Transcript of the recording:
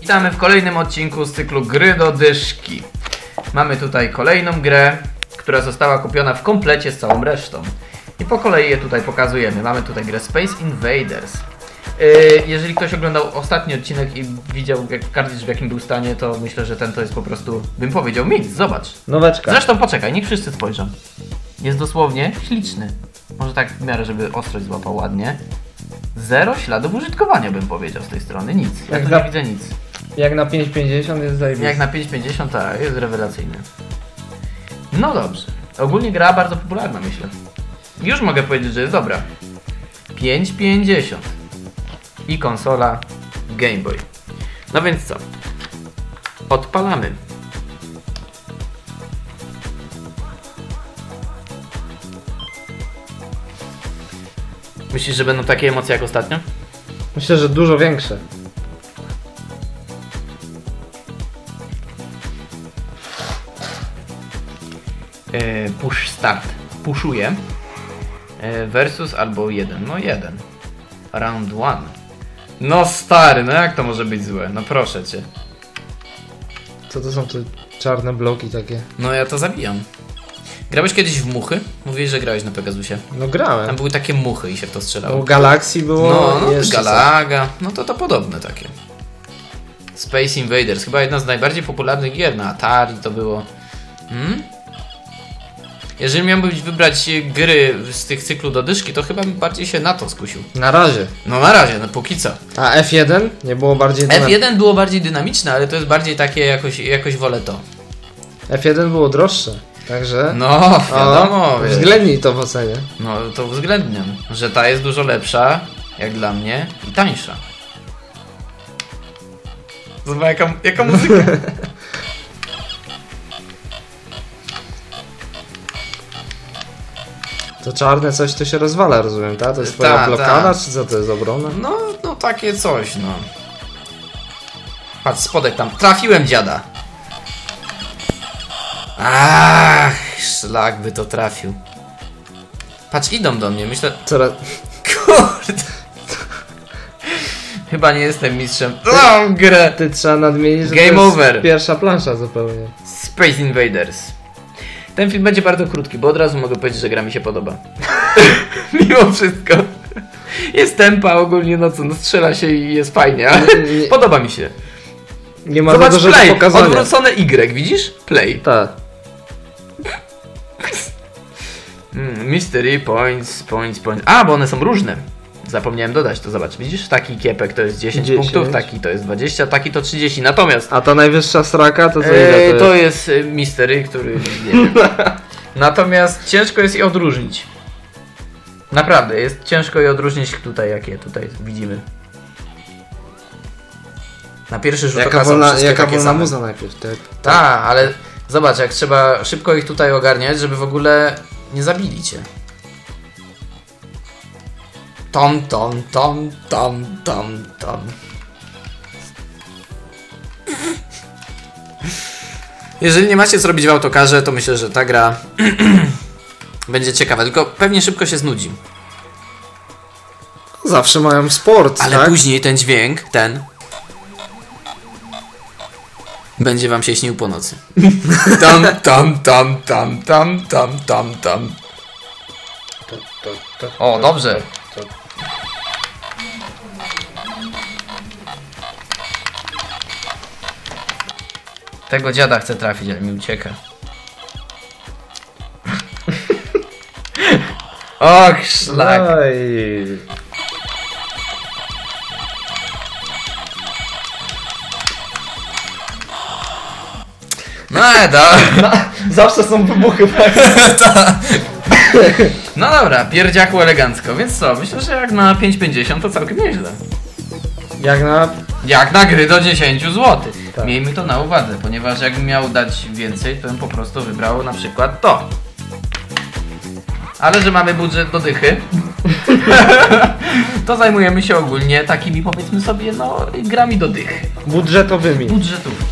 Witamy w kolejnym odcinku z cyklu Gry do dyszki. Mamy tutaj kolejną grę, która została kupiona w komplecie z całą resztą. I po kolei je tutaj pokazujemy. Mamy tutaj grę Space Invaders. Yy, Jeżeli ktoś oglądał ostatni odcinek i widział jak kartridż w jakim był stanie, to myślę, że ten to jest po prostu, bym powiedział, mit. Zobacz. Noweczka. Zresztą poczekaj, niech wszyscy spojrzą. Jest dosłownie śliczny. Może tak w miarę, żeby ostrość złapał ładnie. Zero śladów użytkowania bym powiedział z tej strony. Nic. Ja Jak tu na- nie widzę nic. Jak na 5,50 jest zajebisty. Jak na 5,50 tak, jest rewelacyjny. No dobrze. Ogólnie gra bardzo popularna myślę. Już mogę powiedzieć, że jest dobra. 5,50 i konsola Game Boy. No więc co? Odpalamy. Myślisz, że będą takie emocje jak ostatnio? Myślę, że dużo większe. e, push start pushuje e, versus albo jeden, no jeden round one no stary, no jak to może być złe, no proszę cię Co to są te czarne bloki takie? no ja to zabijam grałeś kiedyś w muchy? mówiłeś, że grałeś na Pegasusie No tam grałem. były takie muchy i się w to No, strzelało Galaxy było. no, no Galaga, no to to podobne takie Space Invaders, chyba jedna z najbardziej popularnych gier na Atari to było hmm? Jeżeli miałbym wybrać gry z tych cyklu do dyszki, to chyba bym bardziej się na to skusił. Na razie. No na razie, no póki co. A F1 nie było bardziej dynamiczne. F1 było bardziej dynamiczne, ale to jest bardziej takie, jakoś, jakoś wolę to. F1 było droższe. Także. No, wiadomo, O. Uwzględnij to w ocenie. No to uwzględniam, że ta jest dużo lepsza, jak dla mnie, i tańsza. Zobacz jaka, jaka muzyka. To czarne coś to się rozwala, rozumiem, tak? To jest twoja Ta, blokada, ta. czy co to jest obrona? No, no takie coś, no. Patrz, spodek tam. Trafiłem dziada. Ach, szlak by to trafił. Patrz, idą do mnie, myślę... Coraz... Kurde. Chyba nie jestem mistrzem. Mam grę. Ty trzeba nadmienić, że Game over. pierwsza plansza zupełnie. Space Invaders. Ten film będzie bardzo krótki, bo od razu mogę powiedzieć, że gra mi się podoba. Mimo wszystko. Jest tempa ogólnie, no co, no strzela się i jest fajnie, ale Nie- nie- podoba mi się. Nie ma Zobacz za dużo play, pokazania. odwrócone Y, widzisz? Play. Tak. Mm, mystery, points, points, points. A, bo one są różne. Zapomniałem dodać, to zobacz. Widzisz, taki kiepek to jest 10, 10. punktów, taki to jest 20, taki to 30. Natomiast A ta najwyższa straka to co ile e, to to jest? jest e, mystery, który nie wiem. Natomiast ciężko jest je odróżnić. Naprawdę, jest ciężko je odróżnić tutaj, jakie tutaj widzimy. Na pierwszy rzut Jaka oka są wolna, wszystkie jaka takie wolna same. muza najpierw? Tak, ale zobacz, jak trzeba szybko ich tutaj ogarniać, żeby w ogóle nie zabili cię. Tom, tom, tom, tom, tom, tom. Jeżeli nie macie co robić w autokarze, to myślę, że ta gra będzie ciekawa, tylko pewnie szybko się znudzi. Zawsze mają sport, Ale tak? później ten dźwięk, ten. Będzie wam się śnił po nocy. Tam, tam, tam, tam, tam, tam, tam, tam. O, dobrze. Tego dziada chcę trafić, ale mi ucieka. Och, szlak. Oj. No, do. Zawsze są wybuchy. No dobra, pierdziaku elegancko, więc co, myślę, że jak na 5,50 to całkiem nieźle. Jak na... Jak na gry do 10 zł. Tak. Miejmy to na uwadze, ponieważ jakbym miał dać więcej, to bym po prostu wybrał na przykład to. Ale że mamy budżet do dychy, to zajmujemy się ogólnie takimi powiedzmy sobie, no, grami do dych. Budżetowymi. Budżetówki. Tak.